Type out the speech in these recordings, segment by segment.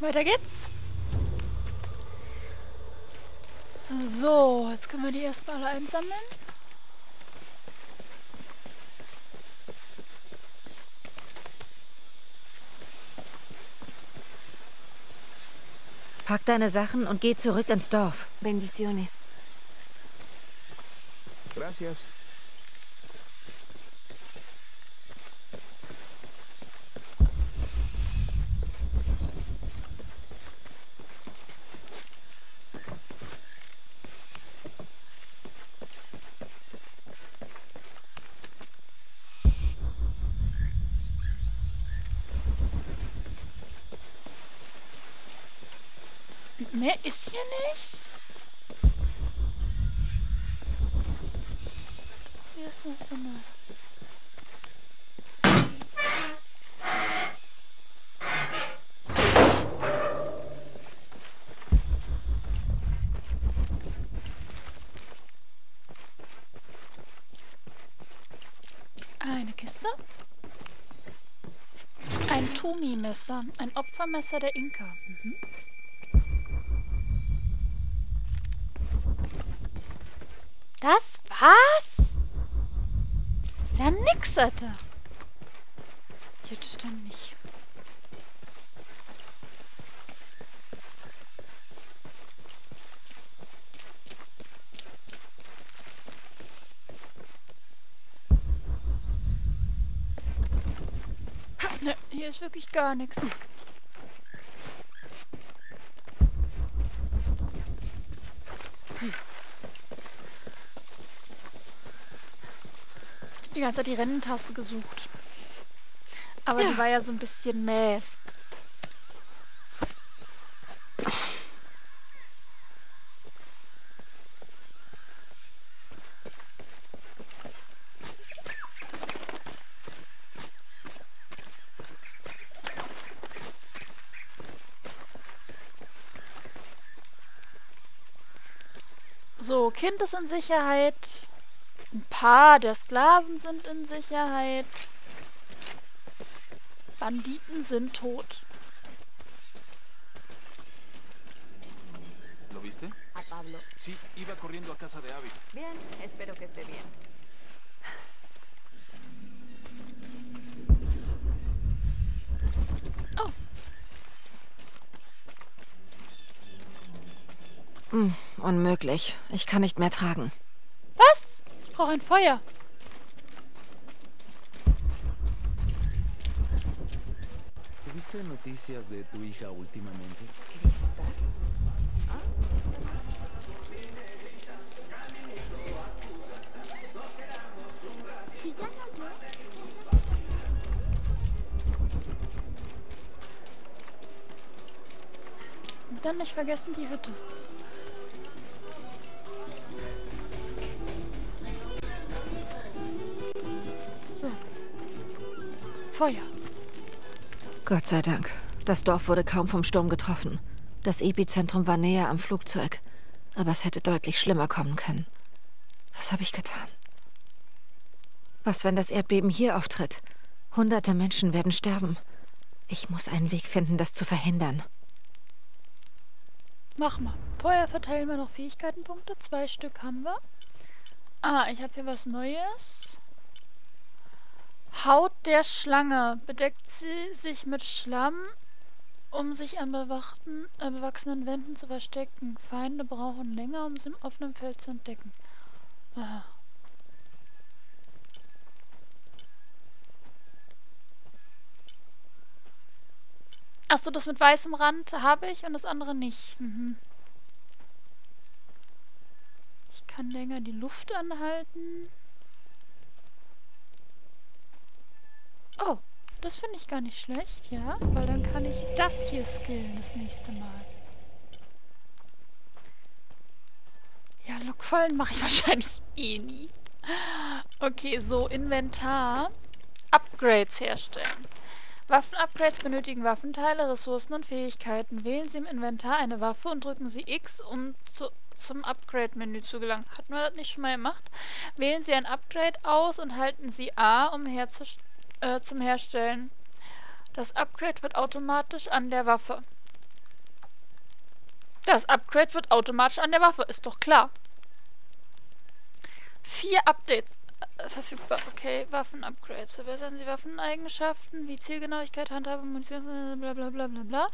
Weiter geht's. So, jetzt können wir die erstmal alle einsammeln. Pack deine Sachen und geh zurück ins Dorf. Bendiciones. Gracias. Mehr ist hier nicht. Hier ist noch so eine... Eine Kiste. Ein Tumi-Messer. Ein Opfermesser der Inka. Mhm. Das war's? Ist ja nix, Alter. Jetzt dann nicht. Ne, hier ist wirklich gar nichts. Ganze Zeit die Rennentaste gesucht. Aber Ja. die war ja so ein bisschen mäh. So, Kind ist in Sicherheit. Paar der Sklaven sind in Sicherheit. Banditen sind tot. ¿Lo viste? A Pablo. Sí, iba corriendo a casa de Abby. Bien, espero que esté bien. Oh, Hm, unmöglich. Ich kann nicht mehr tragen. Brauche ein Feuer. ¿Tuviste noticias de tu hija últimamente? Crista. Und dann nicht vergessen die Hütte. Feuer. Gott sei Dank. Das Dorf wurde kaum vom Sturm getroffen. Das Epizentrum war näher am Flugzeug. Aber es hätte deutlich schlimmer kommen können. Was habe ich getan? Was, wenn das Erdbeben hier auftritt? Hunderte Menschen werden sterben. Ich muss einen Weg finden, das zu verhindern. Mach mal. Vorher verteilen wir noch Fähigkeitenpunkte. Zwei Stück haben wir. Ah, ich habe hier was Neues. Haut der Schlange. Bedeckt sie sich mit Schlamm, um sich an äh, bewachsenen Wänden zu verstecken. Feinde brauchen länger, um sie im offenen Feld zu entdecken. Aha. Achso, das mit weißem Rand habe ich und das andere nicht. Mhm. Ich kann länger die Luft anhalten. Oh, das finde ich gar nicht schlecht, ja. Weil dann kann ich das hier skillen das nächste Mal. Ja, Lockfallen mache ich wahrscheinlich eh nie. Okay, so, Inventar. Upgrades herstellen. Waffenupgrades benötigen Waffenteile, Ressourcen und Fähigkeiten. Wählen Sie im Inventar eine Waffe und drücken Sie X, um zu, zum Upgrade-Menü zu gelangen. Hatten wir das nicht schon mal gemacht? Wählen Sie ein Upgrade aus und halten Sie A, um herzust- äh, zum Herstellen. Das Upgrade wird automatisch an der Waffe Das Upgrade wird automatisch an der Waffe, ist doch klar. Vier Updates äh, verfügbar. Okay, Waffen-Upgrades. Verbessern Sie Waffeneigenschaften wie Zielgenauigkeit, Handhabe, Munition, bla bla bla bla bla.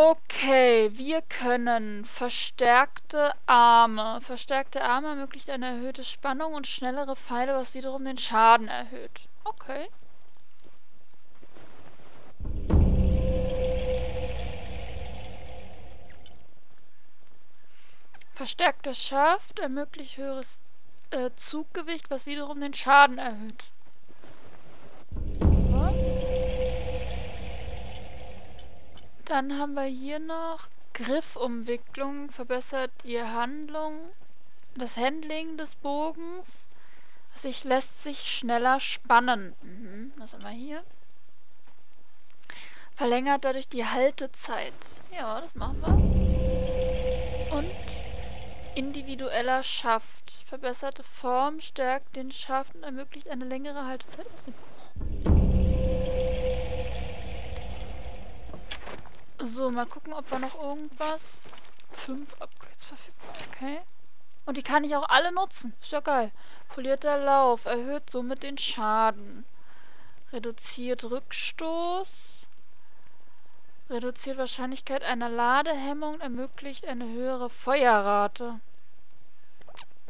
Okay, wir können verstärkte Arme. Verstärkte Arme ermöglicht eine erhöhte Spannung und schnellere Pfeile, was wiederum den Schaden erhöht. Okay. Verstärkter Schaft ermöglicht höheres äh, Zuggewicht, was wiederum den Schaden erhöht. Dann haben wir hier noch Griffumwicklung, verbessert die Handlung, das Handling des Bogens. Sich lässt sich schneller spannen. Mhm, was haben wir hier? Verlängert dadurch die Haltezeit. Ja, das machen wir. Und individueller Schaft. Verbesserte Form stärkt den Schaft und ermöglicht eine längere Haltezeit. So, mal gucken, ob wir noch irgendwas... Fünf Upgrades verfügbar, okay. Und die kann ich auch alle nutzen. Ist ja geil. Polierter Lauf erhöht somit den Schaden. Reduziert Rückstoß. Reduziert Wahrscheinlichkeit einer Ladehemmung. Ermöglicht eine höhere Feuerrate.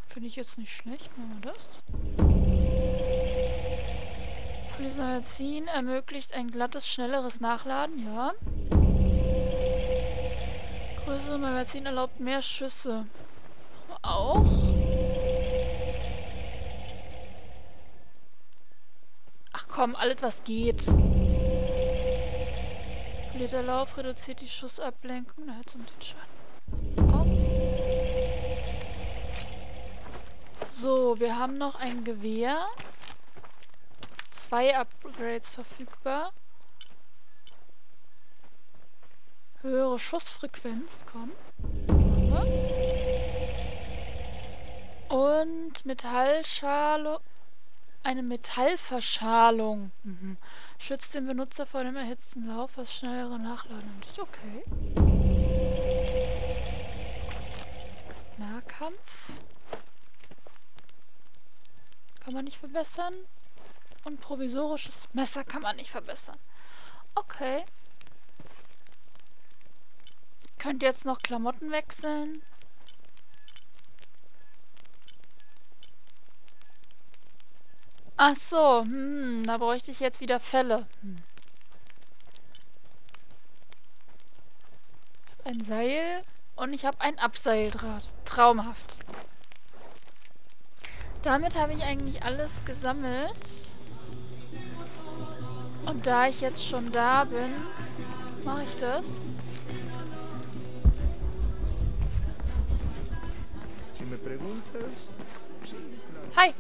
Finde ich jetzt nicht schlecht. Machen wir das. Magazin ermöglicht ein glattes, schnelleres Nachladen. Ja. Größere Magazin erlaubt mehr Schüsse. Auch. Ach komm, alles was geht. Polierter Lauf reduziert die Schussablenkung, erhöht somit den Schaden. Auch. So, wir haben noch ein Gewehr. Zwei Upgrades verfügbar. Höhere Schussfrequenz, komm. Und Metallschale. Eine Metallverschalung. Mhm. Schützt den Benutzer vor dem erhitzten Lauf, was schnellere Nachladen ist. Okay. Nahkampf. Kann man nicht verbessern. Und provisorisches Messer kann man nicht verbessern. Okay. Könnt jetzt noch Klamotten wechseln. Ach so, hm, da bräuchte ich jetzt wieder Fälle. Hm. Ich habe ein Seil und ich habe ein Abseildraht. Traumhaft. Damit habe ich eigentlich alles gesammelt. Und da ich jetzt schon da bin, mache ich das. Hi.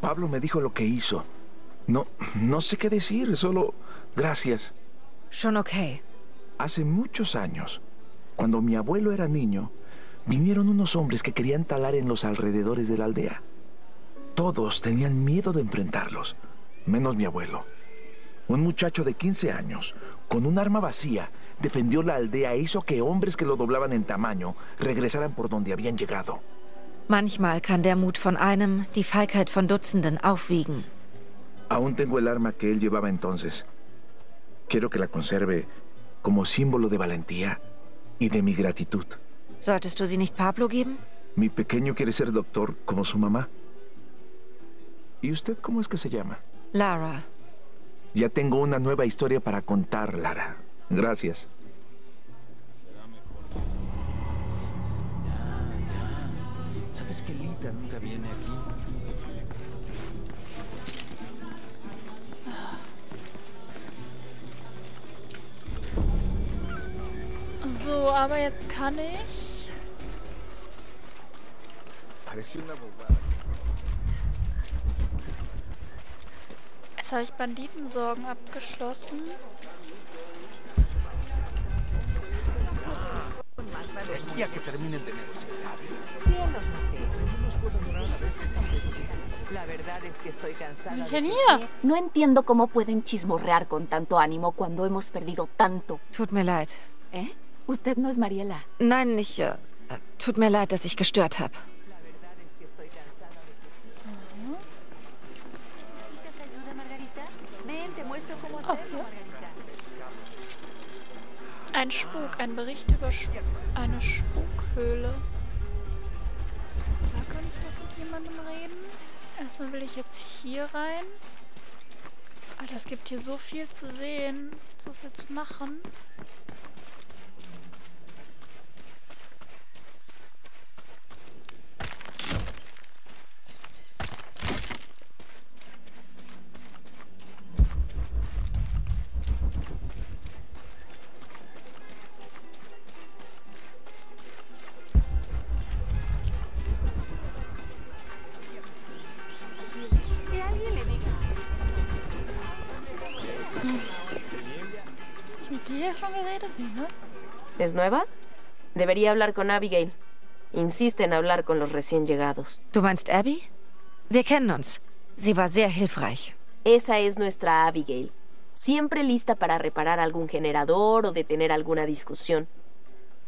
Pablo me dijo lo que hizo. No, no sé qué decir, solo gracias. Okay. Hace muchos años, cuando mi abuelo era niño, vinieron unos hombres que querían talar en los alrededores de la aldea. Todos tenían miedo de enfrentarlos, menos mi abuelo. Un muchacho de 15 años, con un arma vacía, defendió la aldea e hizo que hombres que lo doblaban en tamaño regresaran por donde habían llegado. Manchmal kann der Mut von einem die Feigheit von Dutzenden aufwiegen. Aún tengo el arma que él llevaba entonces. Quiero que la conserve como símbolo de valentía y de mi gratitud. Solltest du sie nicht Pablo geben? Mi pequeño quiere ser doctor como su mamá. ¿Y usted cómo es que se llama? Lara. Ya tengo una nueva historia para contar, Lara. Gracias. ¿Sabes que Lita nunca viene aquí? So, aber jetzt kann ich... Pareció una bobada. Jetzt habe ich Banditensorgen abgeschlossen. Ya que terminen de negociar. Cielos, Mateo. La verdad es que estoy cansada de Ingenieur! No entiendo cómo pueden chismorrear con tanto ánimo cuando hemos perdido tanto. Tut mir leid. ¿Eh? Usted no es Mariela. Nein, ich. Äh, tut mir leid, dass ich gestört habe. Ein Spuk, ein Bericht über Sp eine Spukhöhle. Da kann ich noch mit jemandem reden. Erstmal will ich jetzt hier rein. Alter, es gibt hier so viel zu sehen, so viel zu machen. ¿Es nueva? Debería hablar con Abigail. Insiste en hablar con los recién llegados. Du meinst Abby? Wir kennen uns. Sie war sehr hilfreich. Esa es nuestra Abigail. Siempre lista para reparar algún generador o detener alguna discusión.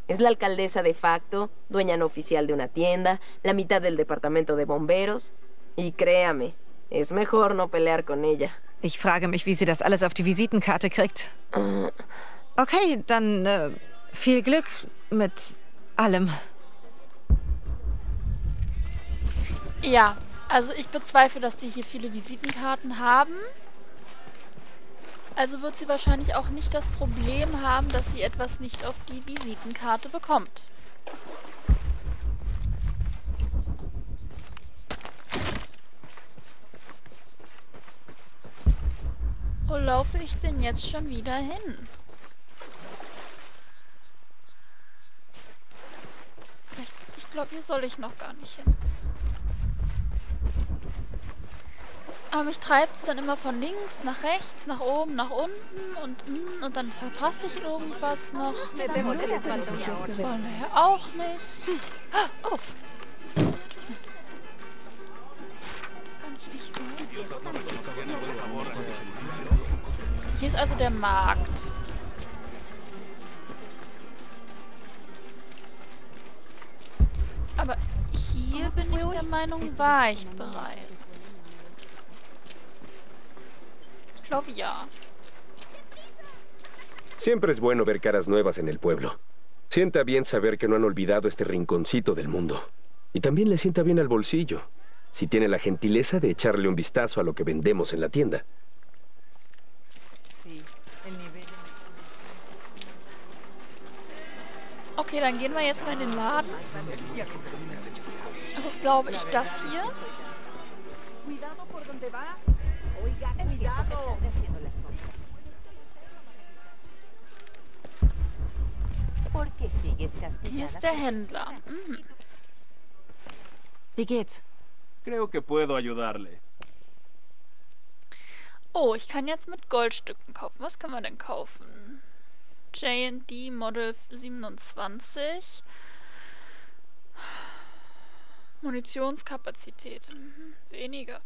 Es la alcaldesa de facto, dueña no oficial de una tienda, la mitad del departamento de bomberos. Y créame, es mejor no pelear con ella. Ich frage mich, wie sie das alles auf die Visitenkarte kriegt. Äh, Okay, dann äh, viel Glück mit allem. Ja, also ich bezweifle, dass die hier viele Visitenkarten haben. Also wird sie wahrscheinlich auch nicht das Problem haben, dass sie etwas nicht auf die Visitenkarte bekommt. Wo laufe ich denn jetzt schon wieder hin? Ich, ich glaube, hier soll ich noch gar nicht hin. Aber mich treibt es dann immer von links nach rechts, nach oben, nach unten und mm, und dann verpasse ich irgendwas noch. Me temo que te falta una Das wollen wir ja auch nicht. Oh! Mit. Hier ist also der Markt. Meinung, war ich bereits. Ich glaube ja. Siempre es bueno ver caras nuevas en el pueblo. Sienta bien saber que no han olvidado este rinconcito del mundo. Y también le sienta bien al bolsillo, si tiene la gentileza de echarle un vistazo a lo que vendemos en la tienda. Sí, el nivel. Okay, dann gehen wir jetzt mal in den Laden. Ist, glaube ich, das hier. Cuidado por donde va. Oiga, cuidado. haciendo las compras. ¿Por qué sigues Hier ist der Händler. Mhm. Wie geht's? Creo que puedo ayudarle. Oh, ich kann jetzt mit Goldstücken kaufen. Was können wir denn kaufen? J&D Model 27. Munitionskapazität. Mhm. Weniger.